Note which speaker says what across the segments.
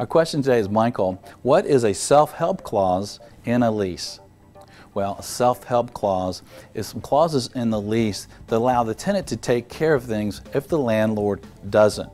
Speaker 1: Our question today is Michael, what is a self help clause in a lease? Well, a self help clause is some clauses in the lease that allow the tenant to take care of things if the landlord doesn't.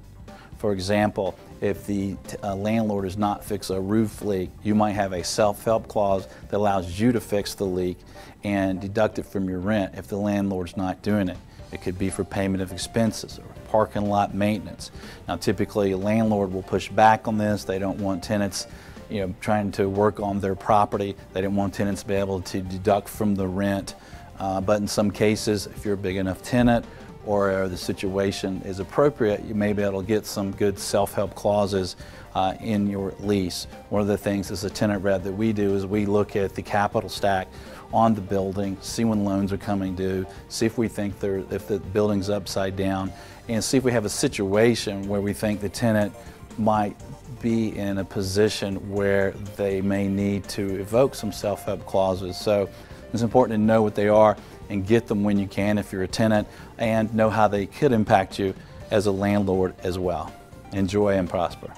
Speaker 1: For example, if the uh, landlord does not fix a roof leak, you might have a self-help clause that allows you to fix the leak and deduct it from your rent if the landlord's not doing it. It could be for payment of expenses or parking lot maintenance. Now typically a landlord will push back on this. They don't want tenants you know, trying to work on their property. They don't want tenants to be able to deduct from the rent. Uh, but in some cases, if you're a big enough tenant or the situation is appropriate, you may be able to get some good self-help clauses uh, in your lease. One of the things as a tenant rep that we do is we look at the capital stack on the building, see when loans are coming due, see if we think if the building's upside down, and see if we have a situation where we think the tenant might be in a position where they may need to evoke some self-help clauses. So it's important to know what they are and get them when you can if you're a tenant and know how they could impact you as a landlord as well. Enjoy and prosper.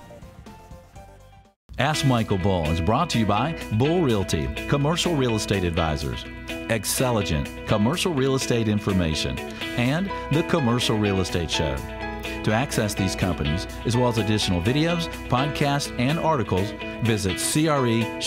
Speaker 2: Ask Michael Bull is brought to you by Bull Realty, Commercial Real Estate Advisors, Xceligent, Commercial Real Estate Information, and the Commercial Real Estate Show. To access these companies, as well as additional videos, podcasts, and articles, visit creshow.com.